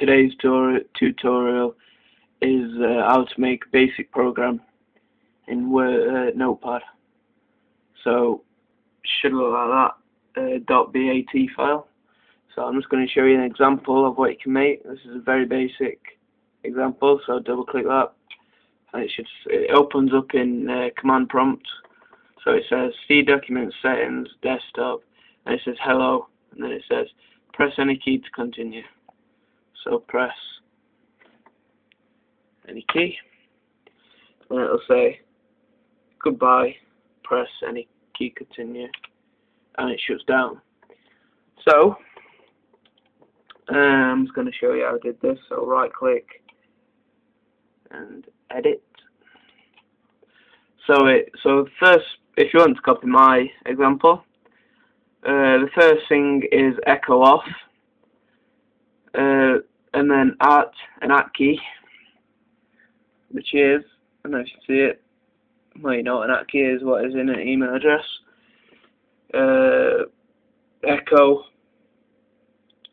today's tutorial is uh, how to make basic program in Word, uh, Notepad. So should look like that uh, .bat file. So I'm just going to show you an example of what you can make. This is a very basic example. So double click that, and it should it opens up in uh, command prompt. So it says C document settings desktop, and it says hello, and then it says press any key to continue. So press any key, and it'll say goodbye, press any key continue, and it shuts down. So, um, I'm just going to show you how I did this. So right click and edit. So it so first, if you want to copy my example, uh, the first thing is echo off, uh, and then at an at key, which is, I don't know if you see it, well you know an at key is, what is in an email address, uh, echo,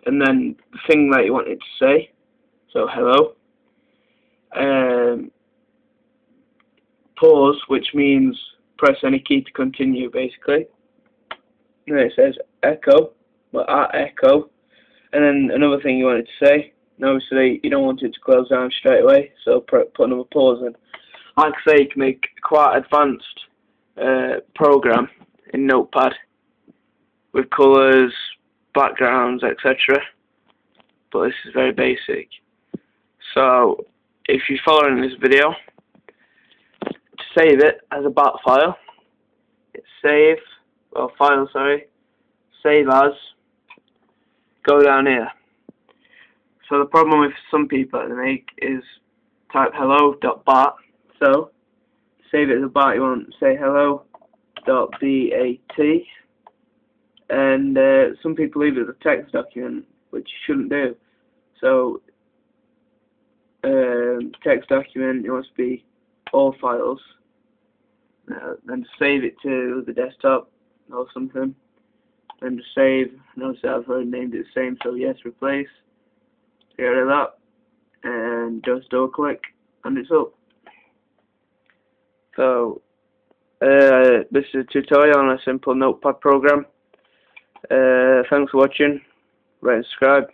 and then the thing that you wanted to say, so hello, um, pause, which means press any key to continue basically, and then it says echo, but at echo, and then another thing you wanted to say, and obviously you don't want it to close down straight away, so put another pause in. Like I say, you can make quite advanced uh, program in Notepad with colours, backgrounds, etc. But this is very basic. So if you're following this video, to save it as a bat file, it's save, well file sorry, save as, go down here. So the problem with some people that make is type hello dot bat. So save it as a bat. You want to say hello dot bat. and uh, some people leave it as a text document, which you shouldn't do. So um, text document it must be all files. Uh, then save it to the desktop or something. Then save. Notice I've already named it the same, so yes, replace get rid of that and just double click and it's up. So uh, this is a tutorial on a simple notepad program. Uh, thanks for watching. Rate and subscribe